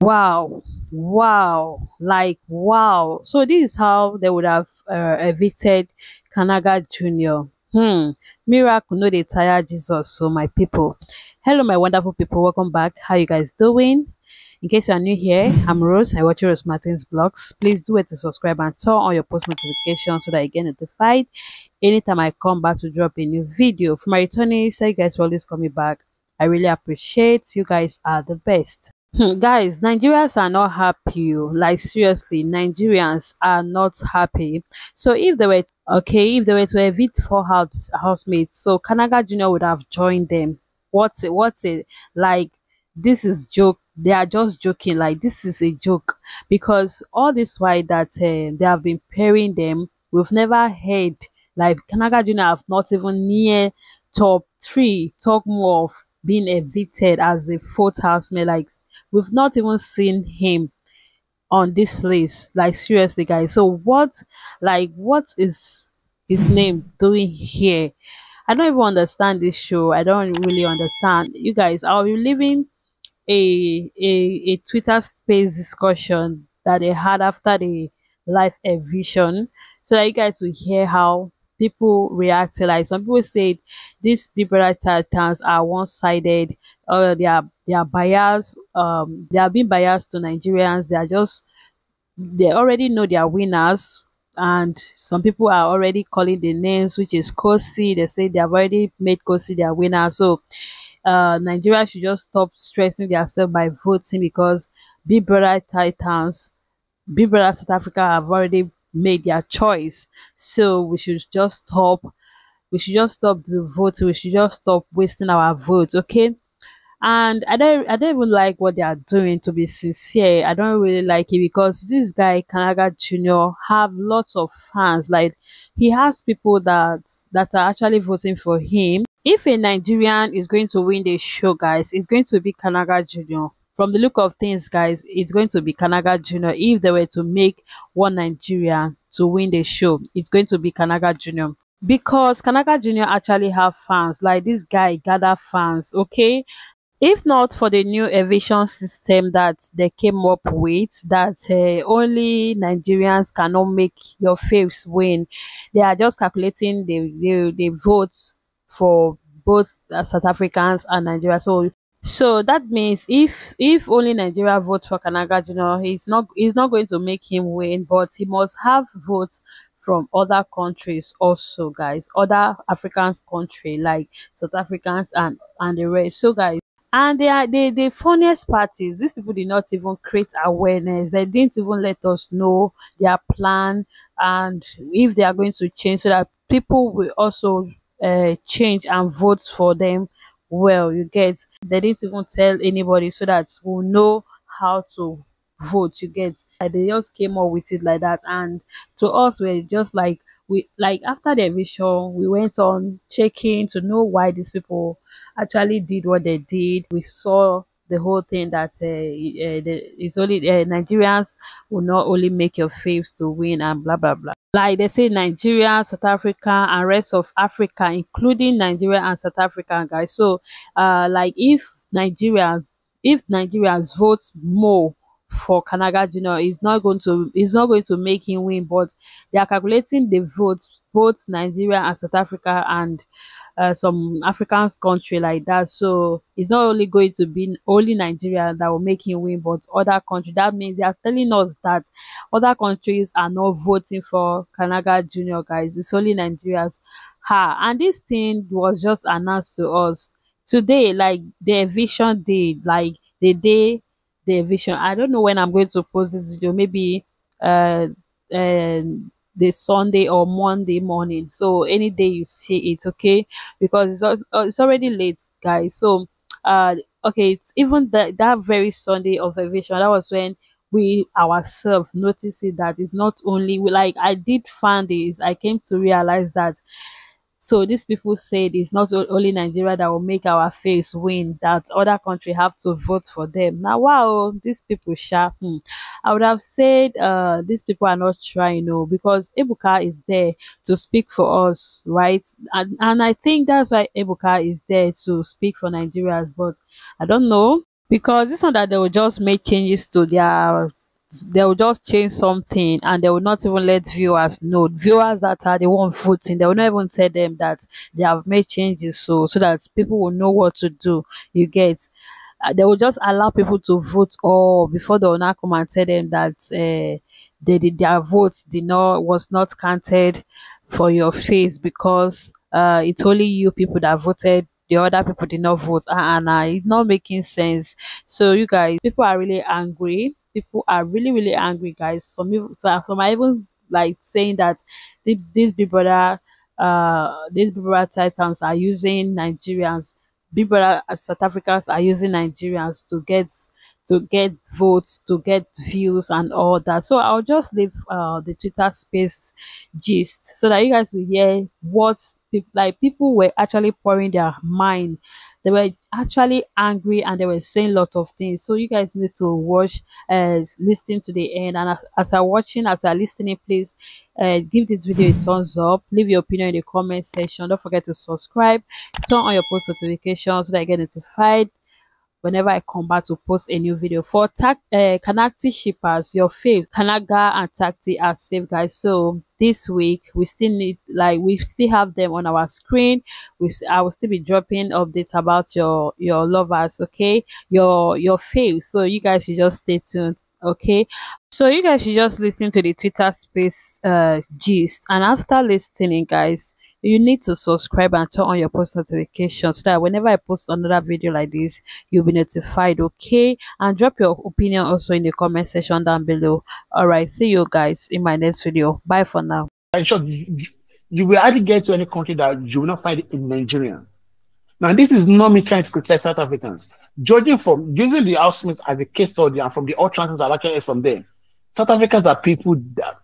Wow. Wow. Like, wow. So this is how they would have uh, evicted Kanaga Jr. Hmm. Miracle no dey tire Jesus. So my people. Hello, my wonderful people. Welcome back. How you guys doing? In case you are new here, I'm Rose. I watch Rose Martin's blogs. Please do it to subscribe and turn on your post notifications so that you get notified anytime I come back to drop a new video. For my returnees, you guys for always coming back. I really appreciate you guys are the best. Hmm, guys, Nigerians are not happy. oh. Like seriously, Nigerians are not happy. So if they were okay, if they were to evict four house housemates, so Kanaga Junior would have joined them. What's it? What's it like? This is joke. They are just joking. Like this is a joke because all this while that uh, they have been pairing them, we've never heard like Kanaga Junior have not even near top three, talk more of being evicted as a fourth housemate. Like we've not even seen him on this list. Like seriously, guys. So what, like, what is his name doing here? I don't even understand this show. I don't really understand. You guys, I'll be leaving a a, a Twitter space discussion that they had after the live eviction so that you guys will hear how people reacted. Like some people said these Brother Titans are one-sided, or they are they are biased, um they are being biased to Nigerians, they are just they already know their winners and some people are already calling the names which is Khosi. They say they have already made Khosi their winner. So uh Nigeria should just stop stressing themselves by voting because Big Brother Titans, Big Brother South Africa have already made their choice. So we should just stop we should just stop the voting. We should just stop wasting our votes, okay? and I don't I don't even like what they are doing to be sincere. I don't really like it because this guy Kanaga Jr. have lots of fans. Like he has people that that are actually voting for him. If a Nigerian is going to win the show, guys, it's going to be Kanaga Jr. From the look of things, guys, it's going to be Kanaga Jr. If they were to make one Nigeria to win the show, it's going to be Kanaga Jr. Because Kanaga Jr. actually have fans. Like this guy gather fans, okay? if not for the new eviction system that they came up with that uh, only nigerians cannot make your faves win they are just calculating the the, the votes for both uh, south africans and nigeria so so that means if if only nigeria vote for kanaga junior he's not he's not going to make him win but he must have votes from other countries also guys other African country like south africans and and the rest so guys and they are the the funniest part is these people did not even create awareness. They didn't even let us know their plan and if they are going to change so that people will also uh, change and vote for them well. You get they didn't even tell anybody so that we'll know how to vote. You get they just came up with it like that, and to us we're just like we like after the eviction we went on checking to know why these people actually did what they did. We saw the whole thing that uh, uh, the, it's only uh, Nigerians will not only make your faves to win and blah blah blah. Like they say, Nigeria, South Africa, and rest of Africa, including Nigeria and South Africa, guys. So, uh, like if Nigerians, if Nigerians vote more for Kanaga Junior, it's not going to, it's not going to make him win. But they are calculating the votes, both Nigeria and South Africa, and uh, some African country like that. So it's not only going to be only Nigeria that will make him win, but other countries. That means they are telling us that other countries are not voting for Kanaga Junior guys. It's only Nigerians. Ha! And this thing was just announced to us today, like the eviction day, like the day the eviction. I don't know when I'm going to post this video. Maybe uh, uh the Sunday or Monday morning. So any day you see it, okay? Because it's uh, it's already late, guys. So uh okay, it's even that that very Sunday of eviction. That was when we ourselves noticed it that it's not only we like I did find this. I came to realize that so these people said it's not only Nigeria that will make our face win, that other country have to vote for them. Now, wow, these people sharp. Hmm. I would have said uh, these people are not trying, no, because Ebuka is there to speak for us, right? And, and I think that's why Ebuka is there to speak for Nigerians, but I don't know. because this one that they will just make changes to their they will just change something and they will not even let viewers know. Viewers that are the one voting they will not even tell them that they have made changes so so that people will know what to do. You get? Uh, they will just allow people to vote or before they will not come and tell them that uh, they did their vote did not was not counted for your face because uh, it's only you people that voted the other people did not vote and uh, it's not making sense. So you guys people are really angry people are really really angry guys. Some people some are even like saying that these these big brother uh these big brother titans are using nigerians big brother uh, south africans are using nigerians to get to get votes to get views and all that. So i'll just leave uh the twitter space gist so that you guys will hear what people like people were actually pouring their mind. They were actually angry and they were saying a lot of things. So you guys need to watch uh listen to the end. And as, as you're watching as you're listening please uh give this video a thumbs up. Leave your opinion in the comment section. Don't forget to subscribe. Turn on your post notifications so that you get notified whenever I come back to post a new video. For tag, uh, Kanakti shippers, your faves, Kanaga and Takti are safe, guys. So this week we still need, like, we still have them on our screen. We, I will still be dropping updates about your your lovers, okay, your your faves. So you guys should just stay tuned, okay. So you guys should just listen to the Twitter space uh gist, and after listening, guys you need to subscribe and turn on your post notifications so that whenever I post another video like this, you'll be notified, okay? And drop your opinion also in the comment section down below. Alright, see you guys in my next video. Bye for now. In short, you, will hardly get to any country that you will not find in Nigeria. Now, this is not me trying to criticize South Africans. Judging from using the housemates as a case study and from the utterances I've actually from them, South Africans are people that,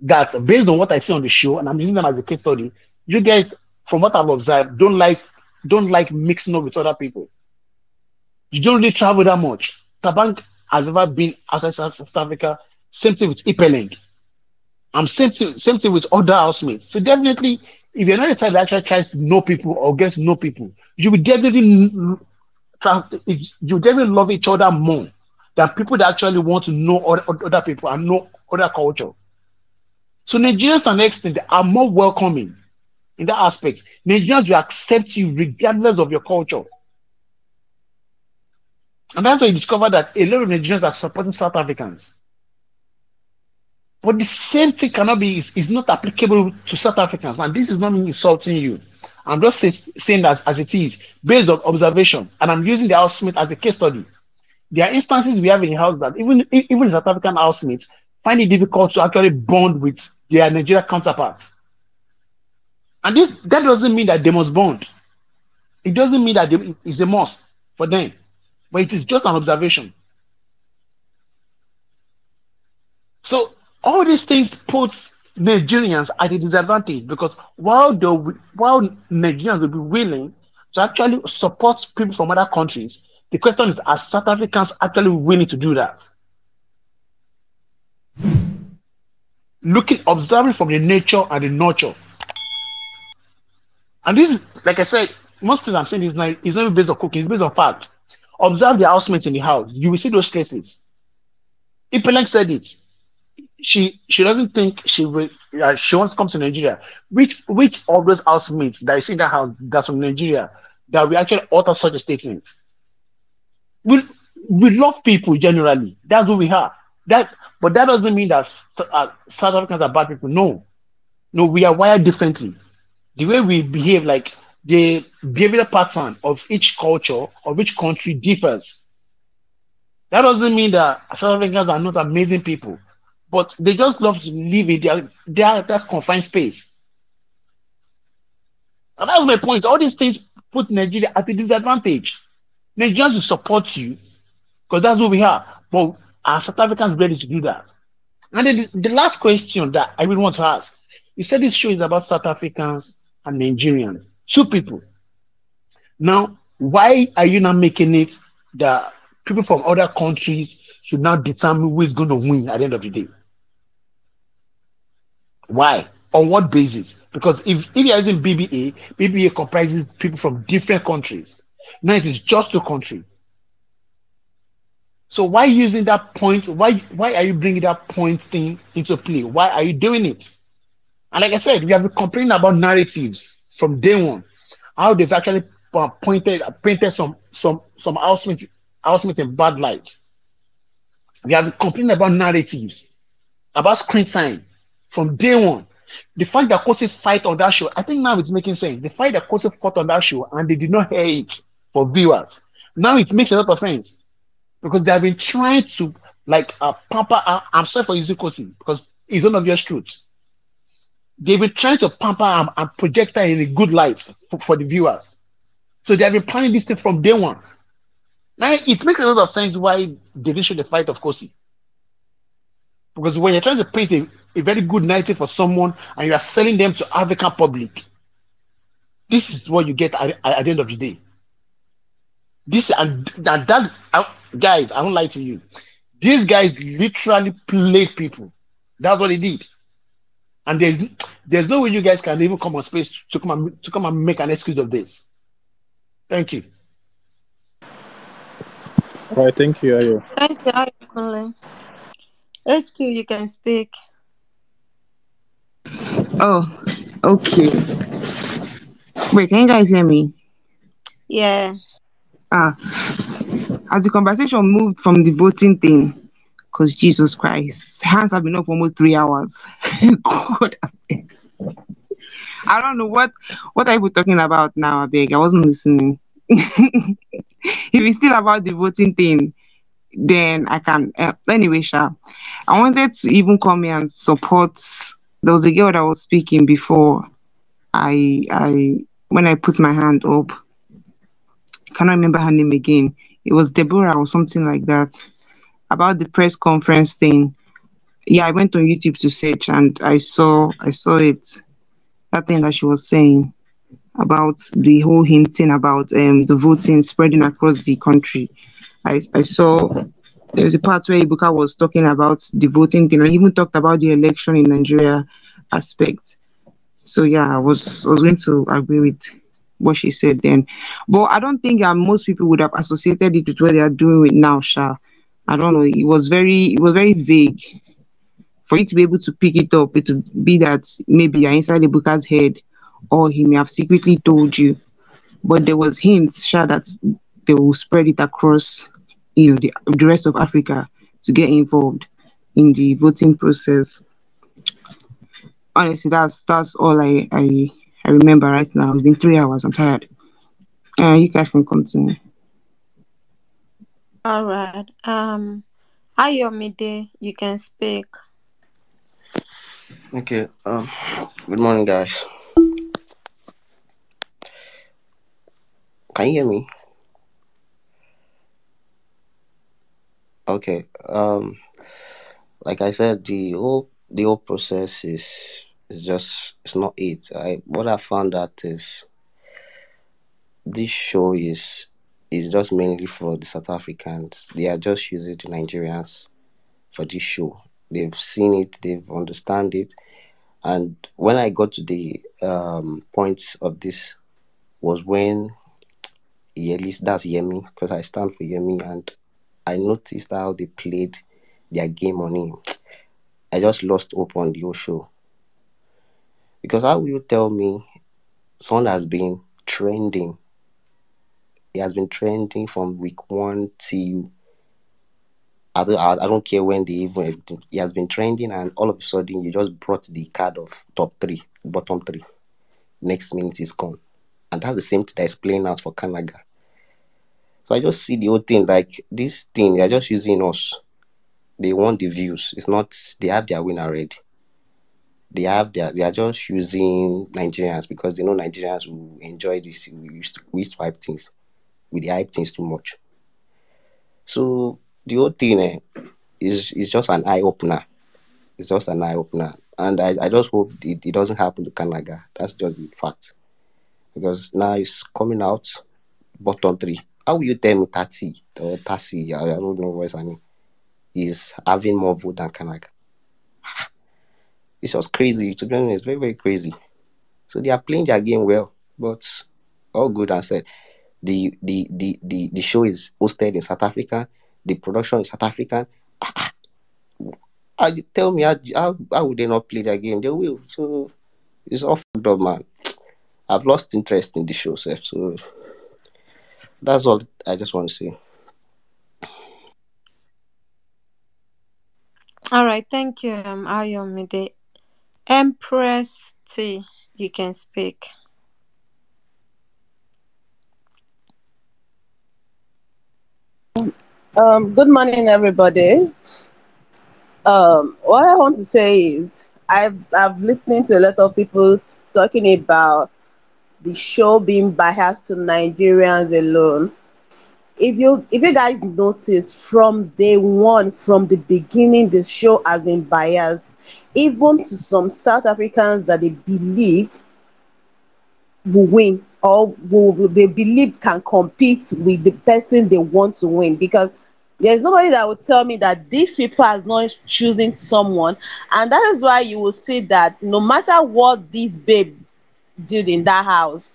that, based on what I see on the show, and I'm using them as a case study, you guys, from what I've observed, don't like don't like mixing up with other people. You don't really travel that much. Thabang has ever been outside South Africa. Same thing with Ipeleng. I'm same thing, same thing with other housemates. So definitely, if you're not the type that actually tries to know people or gets to know people, you will definitely. You definitely love each other more than people that actually want to know other, other people and know other culture. So Nigerians, to an extent, are more welcoming in that aspect. Nigerians will accept you regardless of your culture. And that's why you discover that a lot of Nigerians are supporting South Africans. But the same thing cannot be, is, is not applicable to South Africans. And this is not me insulting you. I'm just say, saying that as it is, based on observation. And I'm using the housemate as a case study. There are instances we have in house that even, even South African housemates find it difficult to actually bond with their Nigerian counterparts. And this that doesn't mean that they must bond. It doesn't mean that they, it's a must for them, but it is just an observation. So all these things puts Nigerians at a disadvantage because while the while Nigerians will be willing to actually support people from other countries, the question is: Are South Africans actually willing to do that? Looking, observing from the nature and the nurture and this is, like I said, most things I'm saying is not, it's not based on cooking, it's based on facts. Observe the housemates in the house. You will see those traces. Ipeleng said it. She she doesn't think she will uh, she wants to come to Nigeria. Which which of those housemates that is in that house that's from Nigeria that we actually utter such a statement? We we love people generally. That's who we are. That but that doesn't mean that uh, South Africans are bad people. No, no, we are wired differently the way we behave, like the behavioral pattern of each culture of each country differs. That doesn't mean that South Africans are not amazing people, but they just love to live in their, their that confined space. And that's my point. All these things put Nigeria at a disadvantage. Nigerians will support you because that's what we are. But are South Africans ready to do that? And then the, the last question that I really want to ask you said this show is about South Africans and Nigerians. Two people. Now, why are you not making it that people from other countries should now determine who is going to win at the end of the day? Why? On what basis? Because if, if you're using BBA, BBA comprises people from different countries. Now it is just a country. So why using that point? Why why are you bringing that point thing into play? Why are you doing it? And like I said, we have been complaining about narratives from day one, how they've actually uh, pointed painted some some some housemates housemates in bad light. We have been complaining about narratives, about screen time from day one. The fact that Khosi fight on that show, I think now it's making sense. The fact that Khosi fought on that show and they did not hear it for viewers, now it makes a lot of sense because they have been trying to like uh. Uh, I'm sorry for using Khosi because it's one of your truths. They've been trying to pamper and, and project her in a good light for, for the viewers. So they have been planning this thing from day one. Now it makes a lot of sense why they didn't show the fight of Khosi. Because when you're trying to paint a, a very good narrative for someone and you are selling them to African public, this is what you get at, at the end of the day. This and, and that uh, guys, I don't lie to you. These guys literally played people. That's what they did. And there's there's no way you guys can even come on space to come and to come and make an excuse of this. Thank you. All right, thank you, Ayo. Thank you, Ayokunle. HQ, you can speak. Oh, okay. Wait, can you guys hear me? Yeah. Ah, as the conversation moved from the voting thing, because Jesus Christ, hands have been up for almost three hours. God, I don't know what what are you talking about now. I beg, I wasn't listening. if it's still about the voting thing, then I can. Uh, anyway, Sha, I wanted to even come here and support. There was a girl that was speaking before. I I when I put my hand up, I cannot remember her name again. It was Deborah or something like that about the press conference thing. Yeah, I went on YouTube to search and I saw I saw it. That thing that she was saying about the whole hinting about um the voting spreading across the country. I, I saw there was a part where Ebuka was talking about the voting thing, and even talked about the election in Nigeria aspect. So yeah, I was I was going to agree with what she said then. But I don't think that most people would have associated it with what they are doing with now, Sha. I don't know. It was very it was very vague. For you to be able to pick it up, it would be that maybe you're inside Ebuka's head or he may have secretly told you. But there was hints, Sha, that they will spread it across you know the, the rest of Africa to get involved in the voting process. Honestly, that's that's all I I, I remember right now. It's been three hours. I'm tired. Uh, you guys can continue. All right. Um, Ayomide, you can speak. Okay. Um. Good morning, guys. Can you hear me? Okay. Um. Like I said, the whole the whole process is is just it's not it. I what I found out is this show is is just mainly for the South Africans. They are just using the Nigerians for this show. They've seen it, they've understand it, and when I got to the um points of this was when Yelis, that's Yemi, because I stand for Yemi, and I noticed how they played their game on him. I just lost hope on the show. Because how will you tell me someone has been trending? He has been trending from week one till I don't, I don't care when they even everything. He has been trending, and all of a sudden you just brought the card of top three, bottom three. Next minute is gone, and that's the same thing that is playing out for Kanaga. So I just see the whole thing like this thing. They are just using us. They want the views. It's not. They have their win already. They have their. They are just using Nigerians because they know Nigerians will enjoy this. We used to we used to hype things. We hype things too much. So the whole thing eh, is is just an eye opener. It's just an eye opener, and I, I just hope it, it doesn't happen to Kanaga. That's just the fact, because now it's coming out bottom three. How will you tell me Tati or Tasi? I, I don't know what's her name. Is having more vote than Kanaga. It's just crazy. To be honest, it's very very crazy. So they are playing their game well, but all good and said. The the the the, the show is hosted in South Africa. the production is South African. Ah, you tell me how, how how would they not play their game? They will. So it's all fucked up, man. I've lost interest in the show, Seth. So that's all I just want to say. All right, thank you, um, Ayomide. Empress T, you can speak. Um, good morning, everybody. Um, what I want to say is I've I've listening to a lot of people talking about the show being biased to Nigerians alone. If you if you guys noticed from day one, from the beginning, the show has been biased, even to some South Africans that they believed will win or will, they believe can compete with the person they want to win. Because there's nobody that will tell me that these people are not choosing someone. And that is why you will see that no matter what this babe did in that house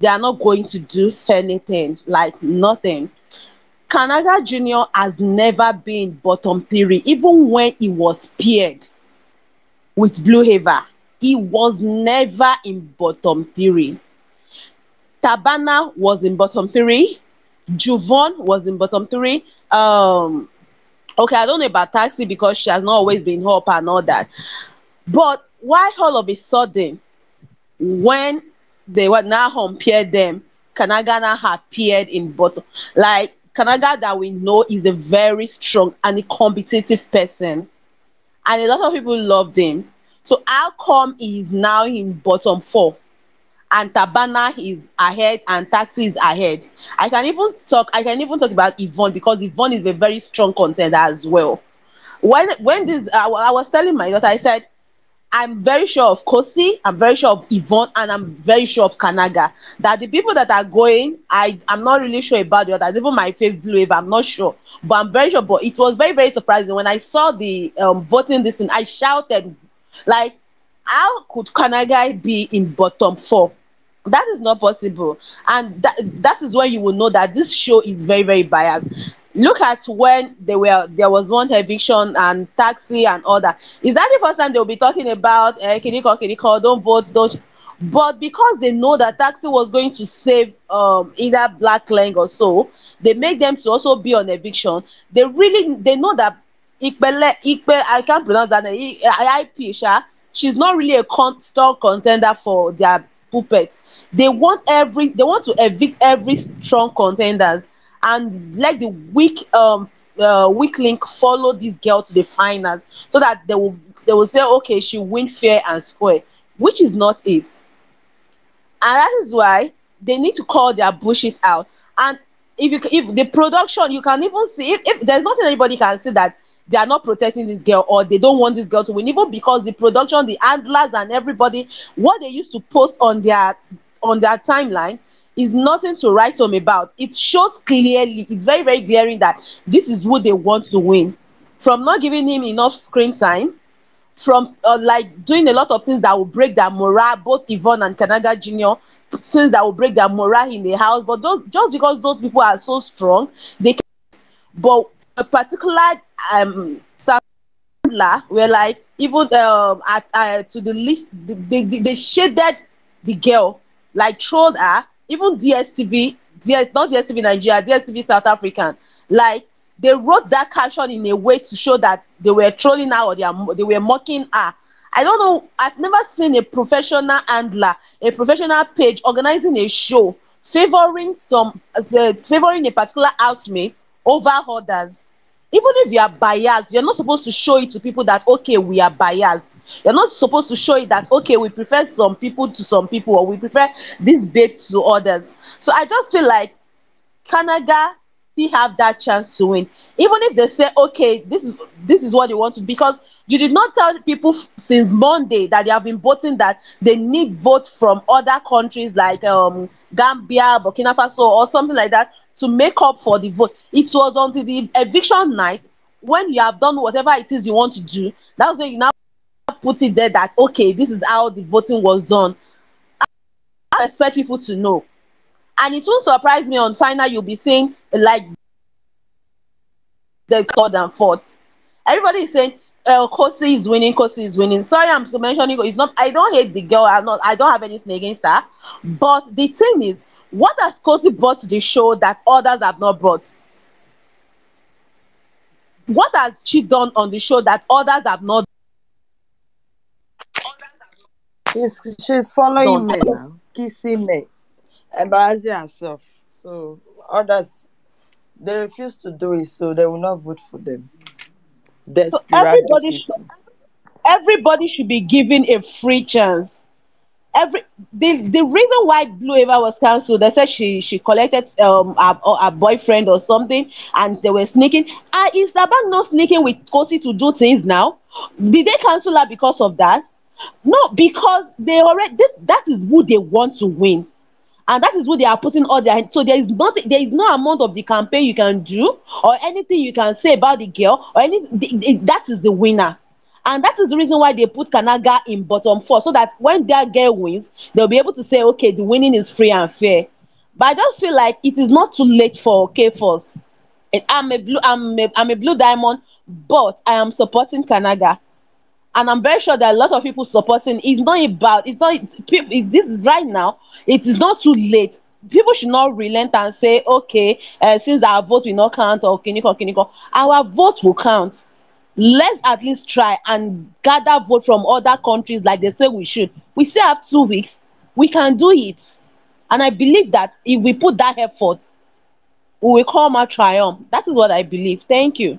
they are not going to do anything like nothing. Kanaga junior has never been bottom three even when he was paired with Blue Aiva. He was never in bottom three Thabang was in bottom three. Juvone was in bottom three. Um, okay, I don't know about Taxi because she has not always been up and all that. But why all of a sudden, when they were now compared them, Kanagana appeared in bottom? Like Kanaga that we know is a very strong and a competitive person, and a lot of people loved him. So how come he is now in bottom four? And Thabang is ahead and Taxi is ahead. I can even talk. I can even talk about Yvonne because Yvonne is a very strong contender as well. When when this, I, I was telling my daughter, I said, I'm very sure of Khosi, I'm very sure of Yvonne, and I'm very sure of Kanaga. That the people that are going, I I'm not really sure about the others. Even my faith blue I'm not sure, but I'm very sure. But it was very very surprising when I saw the um voting this thing. I shouted, like, how could Kanaga be in bottom four? That is not possible. And that that is when you will know that this show is very very biased. Look at when they were there was one eviction and taxi and all that. Is that the first time they'll be talking about uh, kiriko kiriko don't vote don't but because they know that taxi was going to save um either black leg or so they make them to also be on eviction. They really they know that Ikpele, Ikpe, I can't pronounce that. I- IP, Sha, she's not really a con- strong contender for their They want every they want to evict every strong contenders. And let the weak um uh, weak link follow this girl to the finals so that they will they will say okay she win fair and square which is not it. And that is why they need to call their bullshit out. And if you if the production you can even see if, if there's nothing anybody can see that they are not protecting this girl or they don't want this girl to win even because the production the handlers and everybody what they used to post on their on their timeline is nothing to write home about it shows clearly it's very very glaring that this is who they want to win from not giving him enough screen time from uh, like doing a lot of things that will break their morale, both Yvonne and Kanaga Jr., things that will break their morale in the house. But those just because those people are so strong, they can, but a particular um Sandler were like even um at uh, to the list they, they, they shaded the girl like trolled her. Even dstv DS, not dstv nigeria dstv south african like they wrote that caption in a way to show that they were trolling her or they, are, they were mocking her. I don't know i've never seen a professional handler a professional page organizing a show favoring some uh, favoring a particular housemate over others. Even if you are biased you're not supposed to show it to people that okay we are biased. You're not supposed to show it that okay we prefer some people to some people or we prefer this babe to others. So i just feel like Kanaga still have that chance to win. Even if they say okay this is this is what they want to because you did not tell people f- since monday that they have been voting that they need votes from other countries like um gambia burkina faso or something like that to make up for the vote. It was until the eviction night when you have done whatever it is you want to do that's when you now put it there that okay this is how the voting was done. I expect people to know. And it won't surprise me on final you'll be seeing like the third and fourth. Everybody is saying uh, Khosi is winning, Khosi is winning. Sorry, I'm so mentioning it's not. I don't hate the girl. I'm not. I don't have anything against her. But the thing is, what has Khosi brought to the show that others have not brought? What has she done on the show that others have not She's she's following done? me now, kissing me, embarrassing herself. So others they refuse to do it, so they will not vote for them. So everybody should everybody should be given a free chance. Every the the reason why Blue Aiva was cancelled, they said she she collected um a, her boyfriend or something, and they were sneaking. Ah, is the bank not sneaking with Khosi to do things now? Did they cancel her because of that? No, because they already that is who they want to win and that is what they are putting all their so there is not there is no amount of the campaign you can do or anything you can say about the girl or any that is the winner. And that is the reason why they put kanaga in bottom four so that when that girl wins they'll be able to say okay the winning is free and fair. But i just feel like it is not too late for and i'm a blue i'm a, I'm a blue diamond but i am supporting kanaga and I'm very sure that a lot of people supporting. It's not about. It's not. It's, this is right now. It is not too late. People should not relent and say, okay, uh, since our vote will not count or kiniko kiniko, our vote will count. Let's at least try and gather vote from other countries like they say we should. We still have two weeks. We can do it, and I believe that if we put that effort, we will come out triumph. That is what I believe. Thank you.